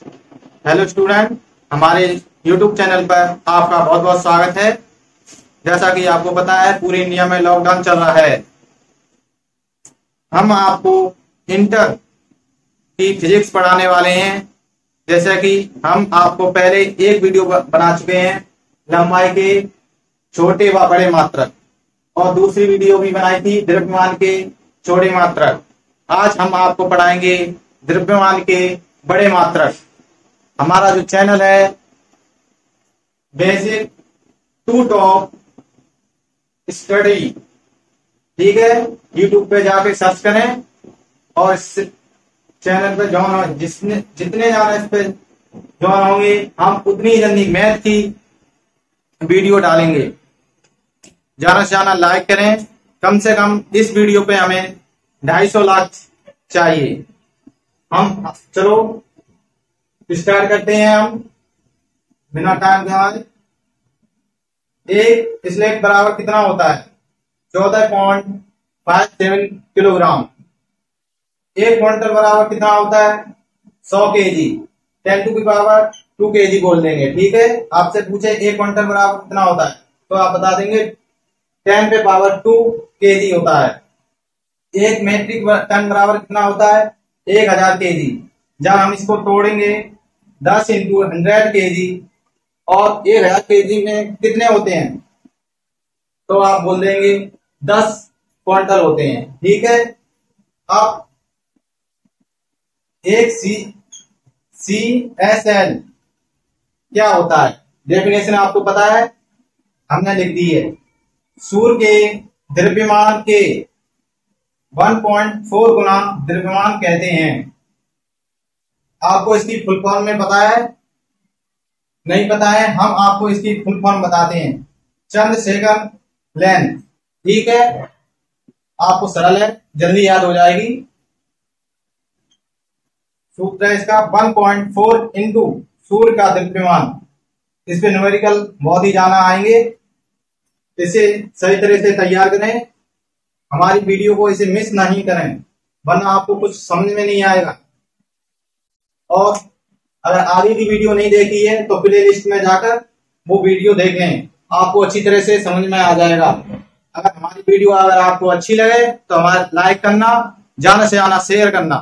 Hello student हमारे YouTube channel पर आपका बहुत बहुत स्वागत है। जैसा कि आपको पता है, पूरे इंडिया में लॉकडाउन चल रहा है। हम आपको इंटर की फिजिक्स पढ़ाने वाले हैं। जैसा कि हम आपको पहले एक वीडियो बना चुके हैं, लंबाई के छोटे व बड़े मात्रक। और दूसरी वीडियो भी बनाई थी, द्रव्यमान के छोटे मात्रक। आज हम आपको पढ़ाएँगे द्रव्यमान के बड़े मात्रक। हमारा जो चैनल है बेसिक टू टॉप स्टडी ठीक है? यूट्यूब पे जाके सर्च करें और इस चैनल पे ज्वाइन जिसने, जितने ज़्यादा इस पे ज्वाइन होंगे, हम उतनी जल्दी मैथ की वीडियो डालेंगे। ज़्यादा से ज़्यादा लाइक करें। कम से कम इस वीडियो पे हमें ढाई सौ लाख चाहिए। हम, चलो स्टार्ट करते हैं हम। बिना टाइम गवाए एक स्लेट बराबर कितना होता है? चौदह पॉइंट फाइव सेवन किलोग्राम। एक क्विंटल बराबर कितना होता है? सौ के जी टेन टू की पावर टू के जी बोल देंगे, ठीक है? आपसे पूछे, एक क्विंटल बराबर कितना होता है? तो आप बता देंगे, टेन पे पावर टू के जी होता है। एक मेट्रिक टन बराबर कितना होता है? एक हज़ार के जी जब हम इसको तोड़ेंगे दस इंटू हंड्रेड के जी और एक हज़ार के जी में कितने होते हैं? तो आप बोल देंगे दस क्वांटल होते हैं। ठीक है? अब एक सी सी एस एल क्या होता है? डेफिनेशन आपको पता है? हमने लिख दी है। सूर्य के द्रव्यमान के 1.4 गुना द्रव्यमान कहते हैं। आपको इसकी फुल फॉर्म में पता है? नहीं पता है? हम आपको इसकी फुल फॉर्म बताते हैं। चंद्रशेखर लेंथ ठीक है? आपको सरल है। जल्दी याद हो जाएगी। सूत्र है इसका 1.4 पॉइंट फोर इंटू सूर्य का द्रव्यमान। इस पे न्यूमेरिकल बहुत ही जाना आएँगे। इसे सही तरह से तैयार करें। हमारी वीडियो को इसे मिस नहीं करें। वरना आपको कुछ समझ में नहीं आएगा। और अगर आगे की वीडियो नहीं देखी है तो प्ले लिस्ट में जाकर वो वीडियो देखें। आपको अच्छी तरह से समझ में आ जाएगा। अगर हमारी वीडियो अगर आपको अच्छी लगे तो हमारे लाइक करना, ज़्यादा से ज़्यादा शेयर करना।